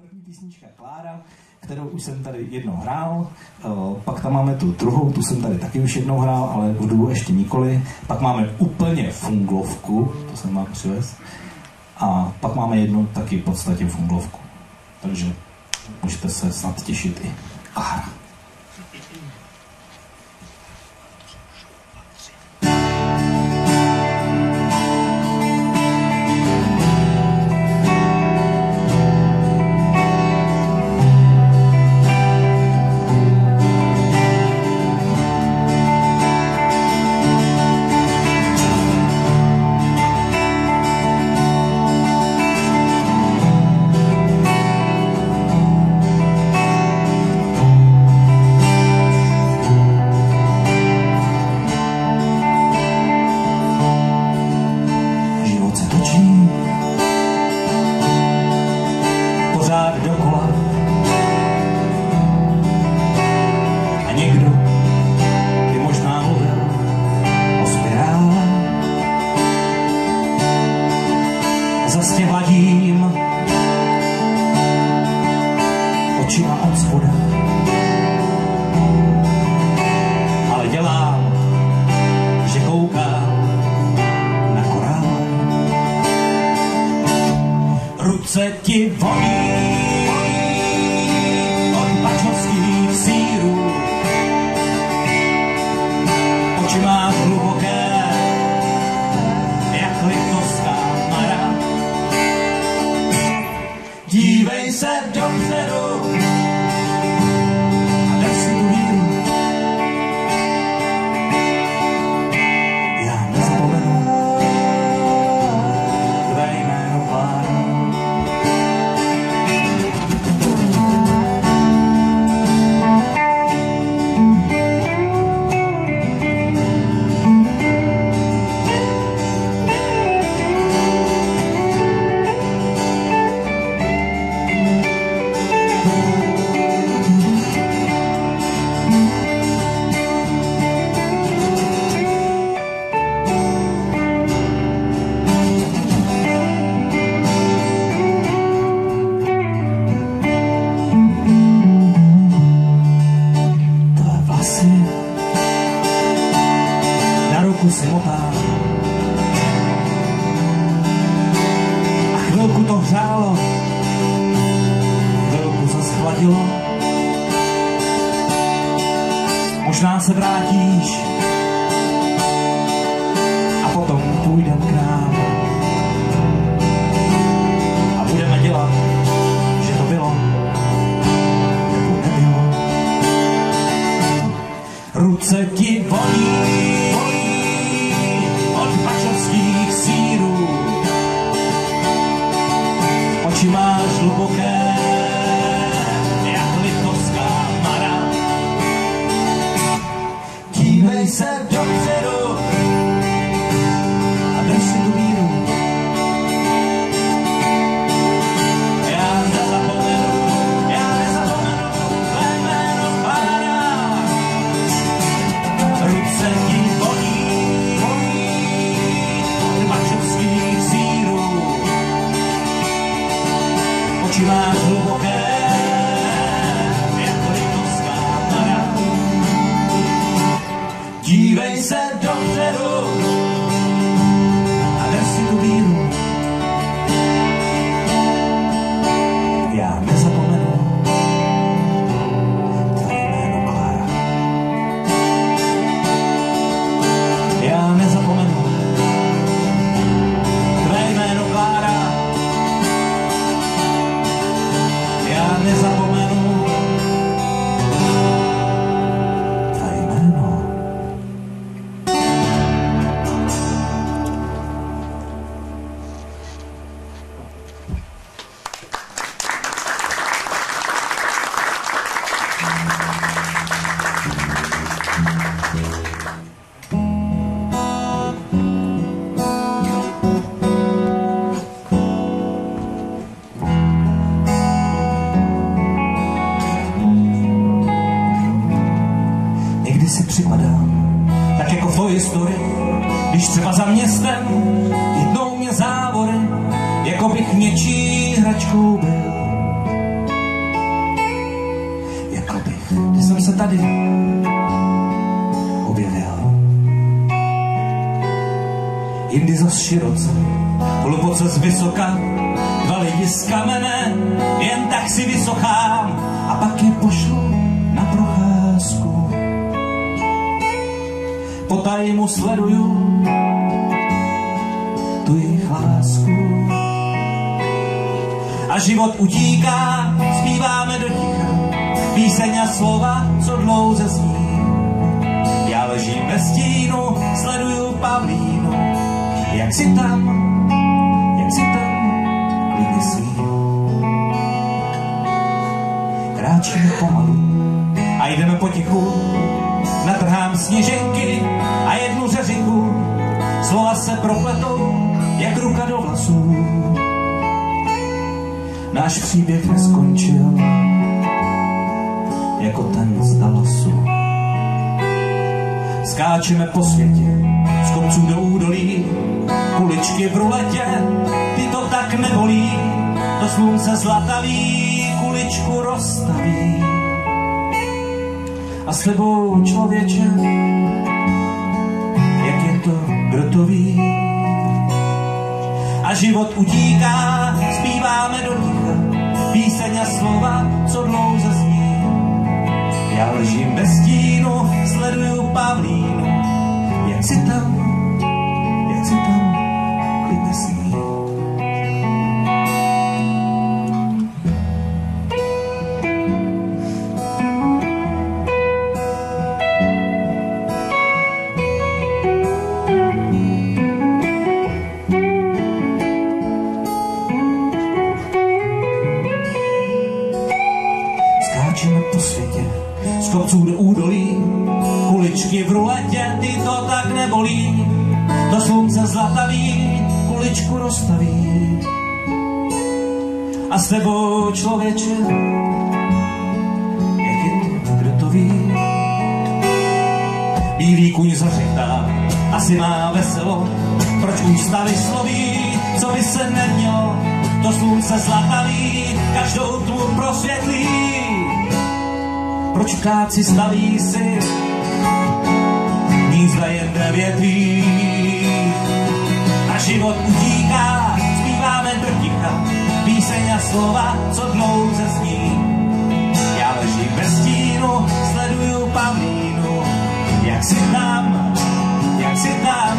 první písnička je Klára, kterou už jsem tady jednou hrál, eh, pak tam máme tu druhou, tu jsem tady taky už jednou hrál, ale v dubu ještě nikoli. Pak máme úplně funglovku, to jsem vám přivez. A pak máme jednu taky v podstatě funglovku. Takže můžete se snad těšit i Klára. oči od spoda. Ale dělám, že koukám na korál. Ruce ti vo woman. Tady objevil. Jindy zas široce, hluboce z vysoka, dva lidi z kamene, jen tak si vysochám a pak je pošlu na procházku. Potaj mu sleduju tu jejich lásku. A život utíká, zpíváme do ticha, píseň a slova, co dlouze zní. Já ležím ve stínu, sleduju Pavlínu, jak si tam, jak si tam klidně sní. Kráčíme pomalu a jdeme potichu, natrhám sněženky a jednu řeřinku, slova se propletou, jak ruka do vlasů. Náš příběh neskončil, jako ten z Dallasu. Skáčeme po světě, z kopců do údolí, kuličky v ruletě, ty to tak nebolí, to slunce zlataví, kuličku rozstaví. A s tebou člověče, jak je to, kdo? A život utíká, zpíváme do ticha, píseň a slova, co dlouze zní. Já ležím bez stínu, sleduju Pavlínu, jak si tam, jak si tam klidně sní. S tebou člověče, jak je to, kdo to ví? Bílý kuň zařitá, asi má veselo, proč ústavy sloví, co by se nemělo, to slunce zlataví, každou tmu prosvětlí. Proč ptáci staví si hnízda jen ve větvích? A život utíká, a slova, co dlouze zní. Já ležím ve stínu, sleduju Pavlínu, jak si tam, jak si tam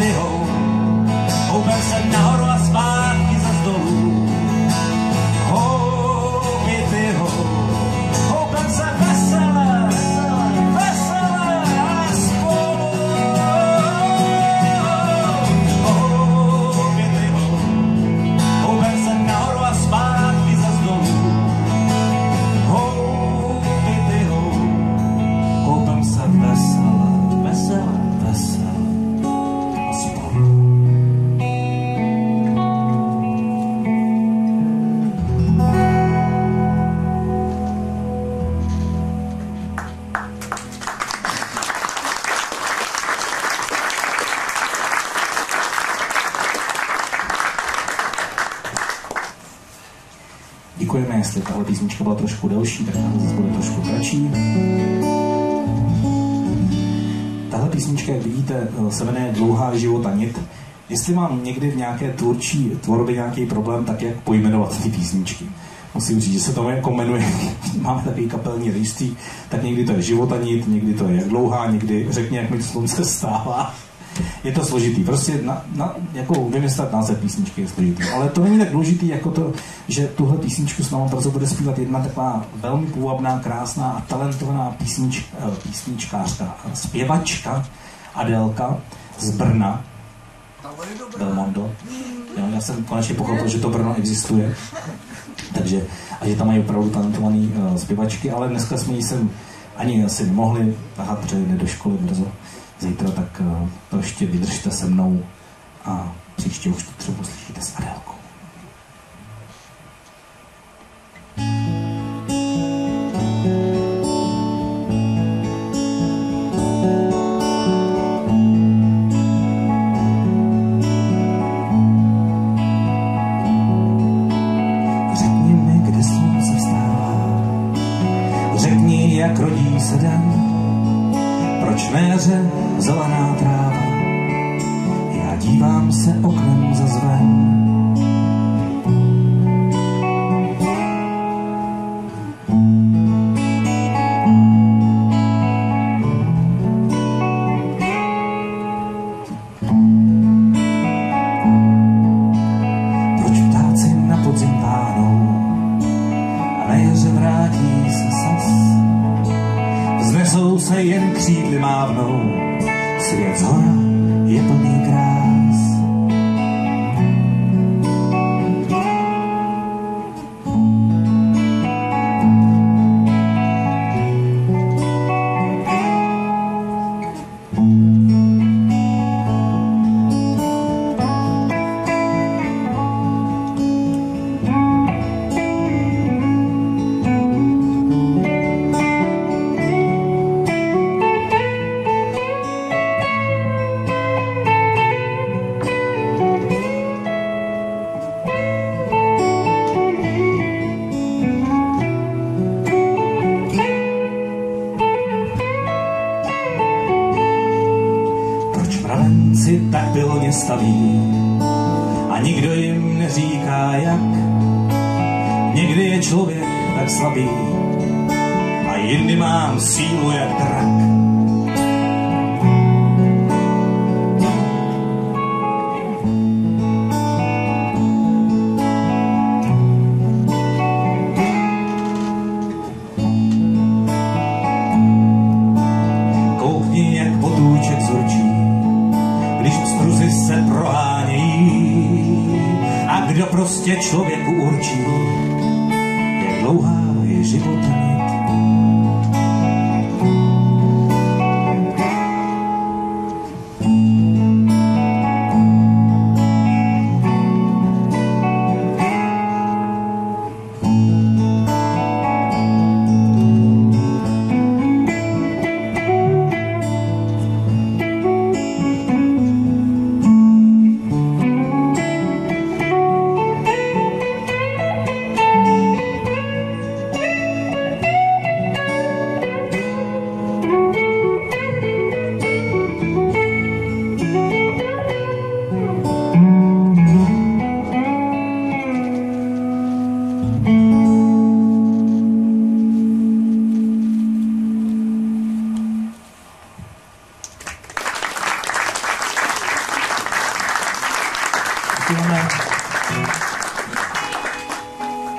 你好 písnička byla trošku delší, tak tahle zase bude trošku kratší. Tahle písnička, jak vidíte, se jmenuje Dlouhá života nit. Jestli mám někdy v nějaké tvůrčí tvorbě nějaký problém, tak jak pojmenovat ty písničky. Musím říct, že se to jako jmenuje, máme takový kapelní rejstřík, tak někdy to je života nit, někdy to je jak dlouhá, někdy řekně, jak mi to slunce stává. Je to složitý. Prostě na, na, jako vymyslet název písničky je složitý. Ale to není tak důležitý, jako to, že tuhle písničku s námi brzo bude zpívat jedna taková velmi půvabná, krásná a talentovaná písnič, eh, písničkářka, zpěvačka Adelka z Brna. Belmondo. Jo, já jsem konečně pochopil, že to Brno existuje. Takže, a že tam mají opravdu talentované uh, zpěvačky, ale dneska jsme jí sem ani asi nemohli tahat, protože jde do školy brzo zítra, tak to ještě vydržte se mnou a příště už to třeba slyšíte s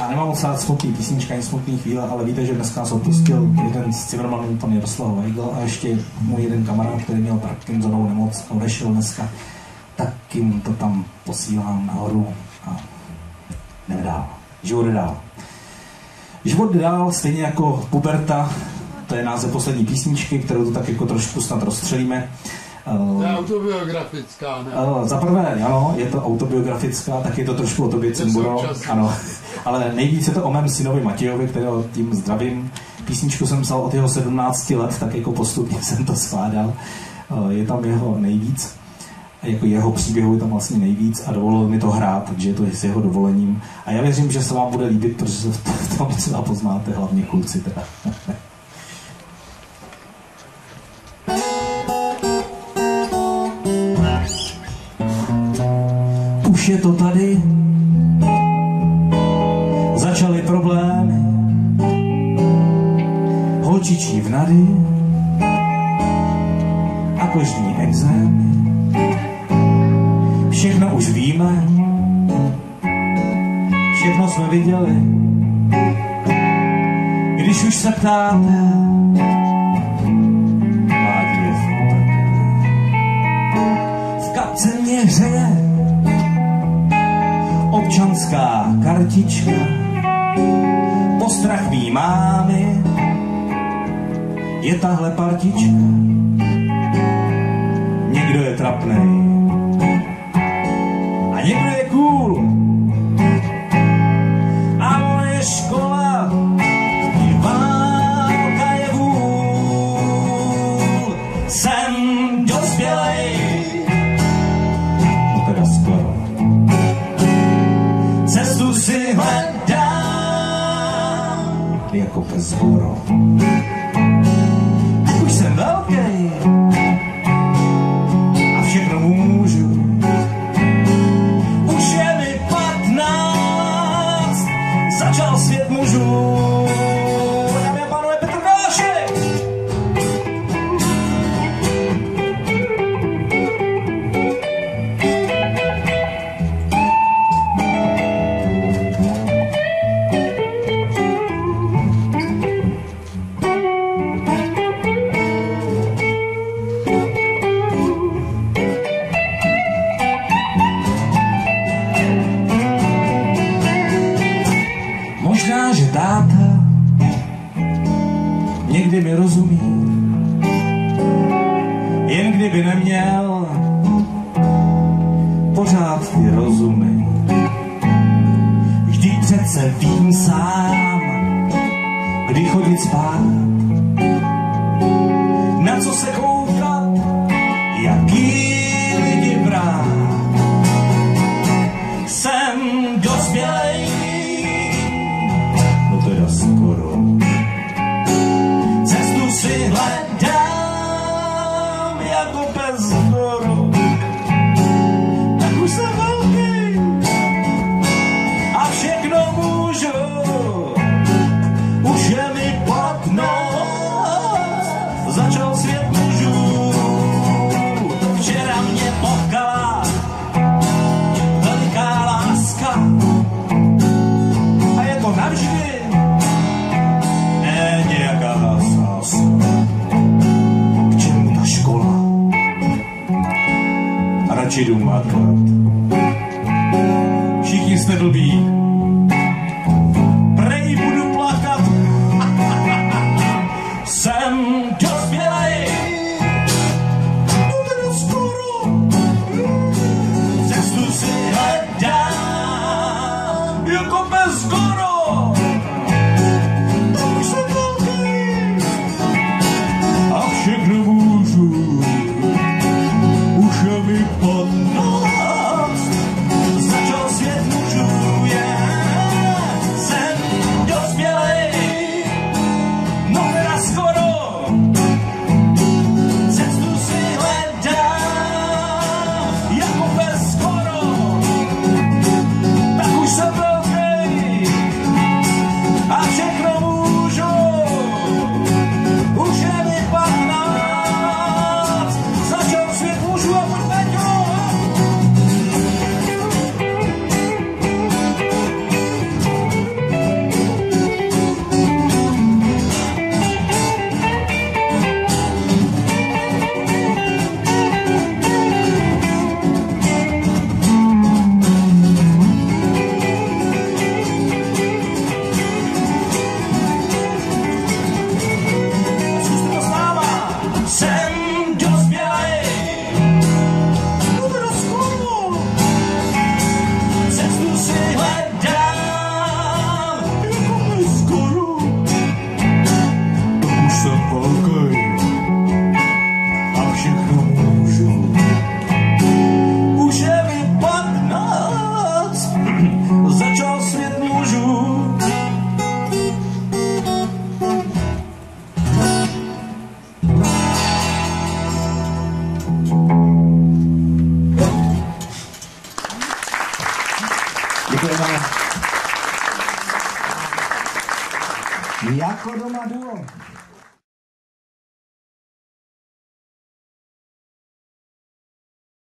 Adelkou. smutný chvíle, ale víte, že dneska nás opustil jeden z Cimermanů, pan Jaroslav Weigl a ještě můj jeden kamarád, který měl Parkinsonovou nemoc a odešel dneska, tak jim to tam posílám nahoru a jdeme dál. Život jde dál. Život jde dál, stejně jako puberta, to je název poslední písničky, kterou to tak jako trošku snad rozstřelíme. To je autobiografická, ne? Za prvé, ano, je to autobiografická, tak je to trošku o tobě, Cimburo. Ano ale nejvíc je to o mém synovi Matějovi, kterého tím zdravím. Písničku jsem psal od jeho 17 let, tak jako postupně jsem to skládal. Eh, je tam jeho nejvíc, jako jeho příběhu je tam vlastně nejvíc a dovolil mi to hrát, takže je to s jeho dovolením. A já věřím, že se vám bude líbit, protože se v tom třeba poznáte, hlavně kluci teda. už je to tady, začaly problémy, holčičí vnady. A kožní exémy. Všechno už víme, všechno jsme viděli. Když už se ptáte, v kapce mě hřeje, občanská kartička, postrach mý mámy, je tahle partička. Někdo je trapnej a někdo je cool. portas Приходит спать. tire um lado.